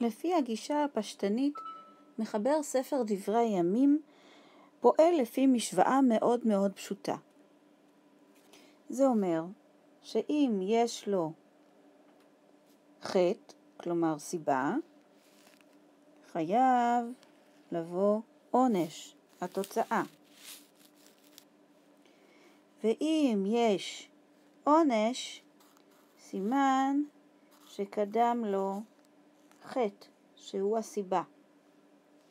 לפי הגישה הפשטנית, מחבר ספר דברי הימים פועל לפי משוואה מאוד מאוד פשוטה. זה אומר שאם יש לו חטא, כלומר סיבה, חייב לבוא עונש, התוצאה. ואם יש עונש, סימן שקדם לו חטא, שהוא הסיבה.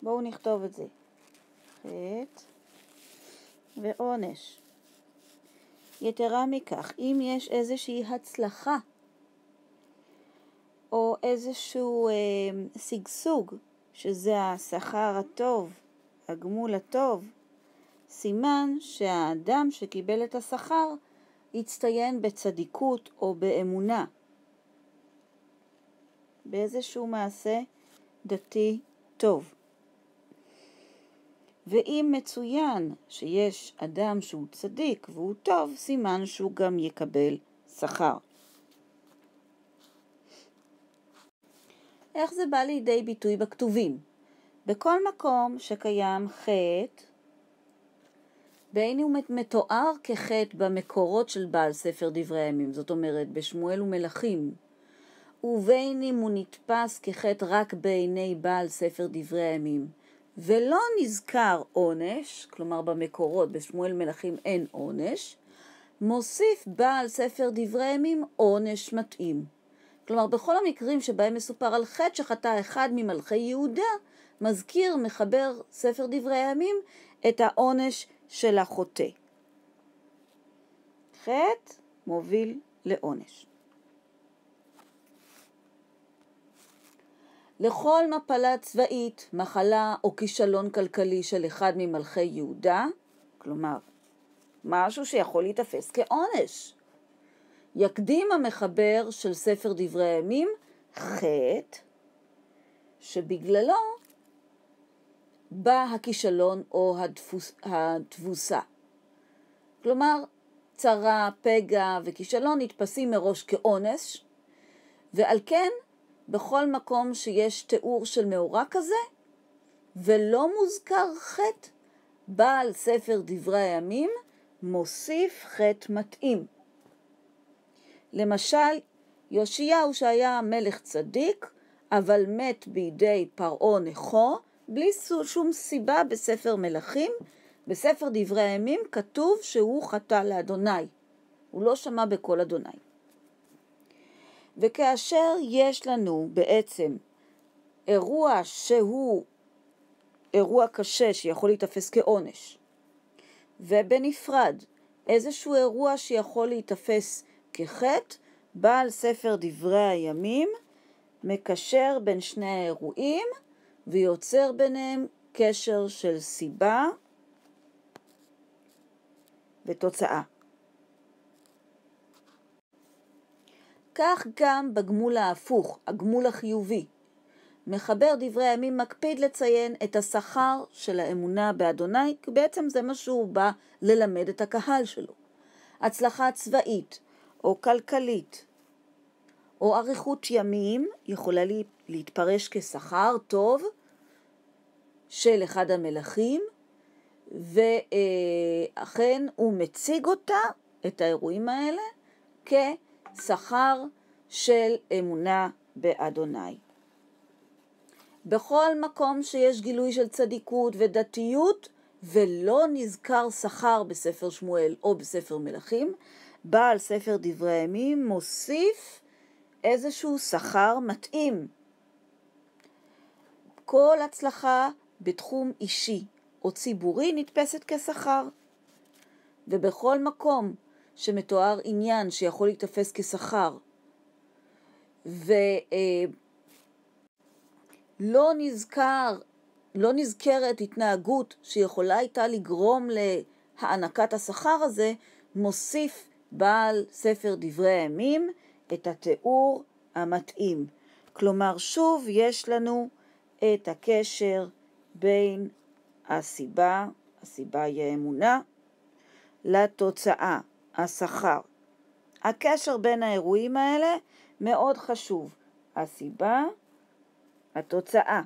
בואו נכתוב את זה. חטא ועונש. יתרה מכך, אם יש איזושהי הצלחה או איזשהו אה, שגשוג, שזה השכר הטוב, הגמול הטוב, סימן שהאדם שקיבל את השכר הצטיין בצדיקות או באמונה, באיזשהו מעשה דתי טוב. ואם מצוין שיש אדם שהוא צדיק והוא טוב, סימן שהוא גם יקבל שכר. איך זה בא לידי ביטוי בכתובים? בכל מקום שקיים חטא, בין הוא מתואר כחטא במקורות של בעל ספר דברי הימים, זאת אומרת בשמואל ומלכים, ובין אם הוא נתפס כחטא רק בעיני בעל ספר דברי הימים, ולא נזכר עונש, כלומר במקורות, בשמואל מלכים אין עונש, מוסיף בעל ספר דברי הימים עונש מתאים. כלומר, בכל המקרים שבהם מסופר על חטא שחטא אחד ממלכי יהודה, מזכיר מחבר ספר דברי הימים את העונש של החוטא. חטא מוביל לעונש. לכל מפלה צבאית, מחלה או כישלון כלכלי של אחד ממלכי יהודה, כלומר, משהו שיכול להיתפס כעונש. יקדים המחבר של ספר דברי הימים חטא, שבגללו בא הכישלון או הדפוס, התבוסה. כלומר, צרה, פגע וכישלון נתפסים מראש כעונש, ועל כן בכל מקום שיש תיאור של מאורע כזה, ולא מוזכר חטא, בעל ספר דברי הימים מוסיף חטא מתאים. למשל, יאשיהו שהיה מלך צדיק, אבל מת בידי פרעה נכו, בלי שום סיבה בספר מלכים, בספר דברי הימים כתוב שהוא חטא לאדוני. הוא לא שמע בקול אדוני. וכאשר יש לנו בעצם אירוע שהוא אירוע קשה שיכול להיתפס כעונש, ובנפרד איזשהו אירוע שיכול להיתפס כחטא, בעל ספר דברי הימים מקשר בין שני האירועים ויוצר ביניהם קשר של סיבה ותוצאה. כך גם בגמול ההפוך, הגמול החיובי. מחבר דברי הימים מקפיד לציין את השכר של האמונה באדוני, כי בעצם זה מה שהוא בא ללמד את הקהל שלו. הצלחה צבאית או כלכלית או אריכות ימים יכולה להתפרש כשכר טוב של אחד המלכים, ואכן הוא מציג אותה, את האירועים האלה, כשכר של אמונה באדוני. בכל מקום שיש גילוי של צדיקות ודתיות ולא נזכר שכר בספר שמואל או בספר מלכים, בעל ספר דברי הימים מוסיף איזשהו שכר מתאים. כל הצלחה בתחום אישי או ציבורי נתפסת כשכר. ובכל מקום שמתואר עניין שיכול להיתפס כשכר ולא אה, נזכר, לא נזכרת התנהגות שיכולה הייתה לגרום להענקת השכר הזה, מוסיף בעל ספר דברי הימים את התיאור המתאים. כלומר, שוב יש לנו את הקשר בין הסיבה, הסיבה היא האמונה, לתוצאה, השכר. הקשר בין האירועים האלה מאוד חשוב. הסיבה, התוצאה